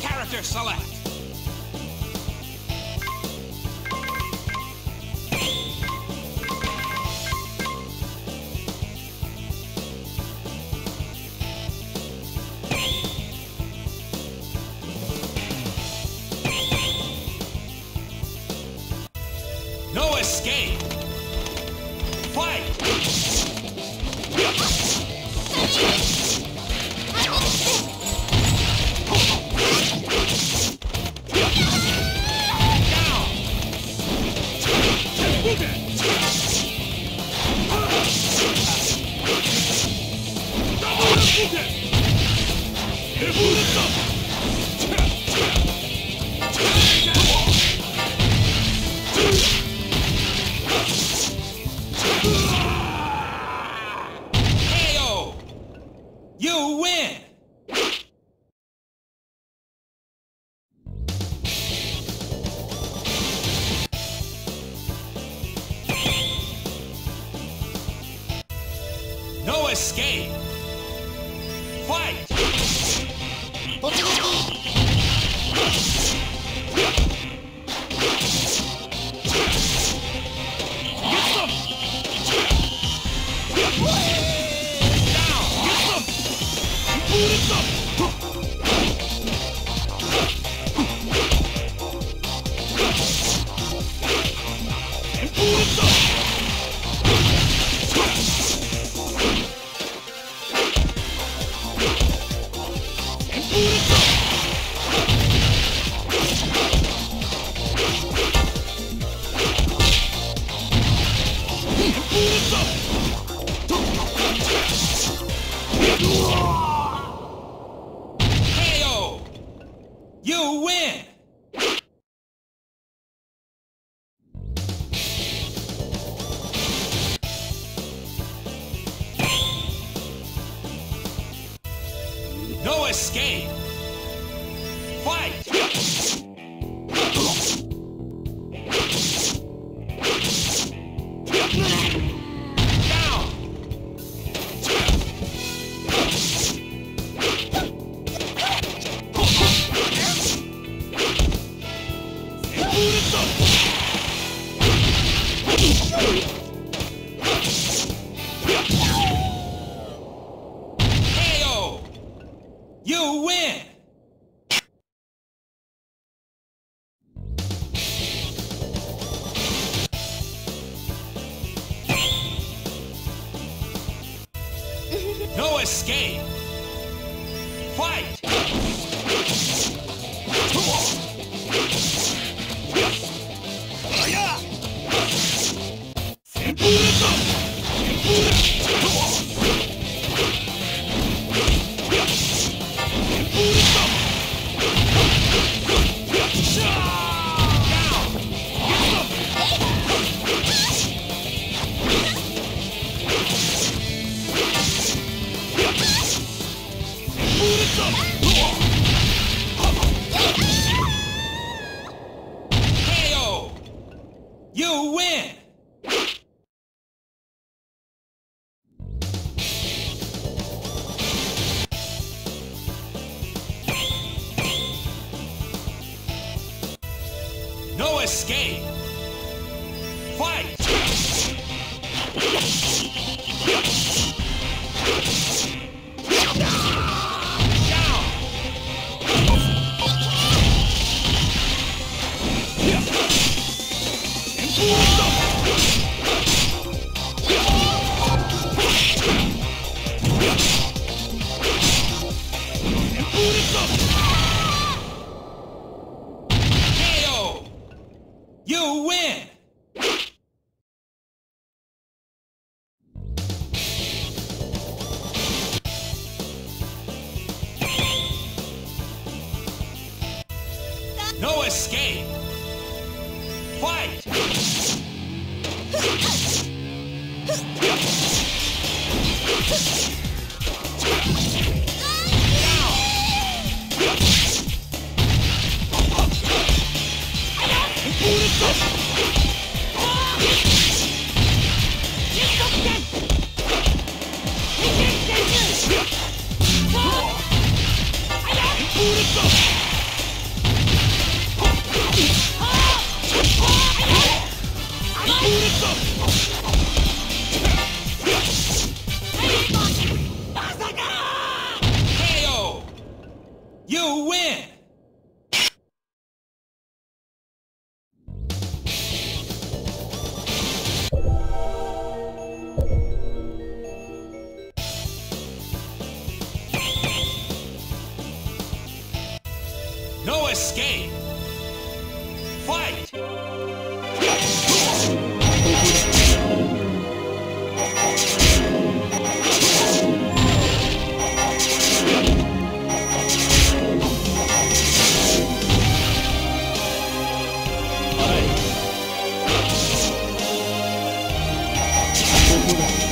Character select. You win. No escape. Fight. Down. KO. Escape. Fight. Down. Escape. Fight. No escape. Fight. Down. Escape. Fight. こだ。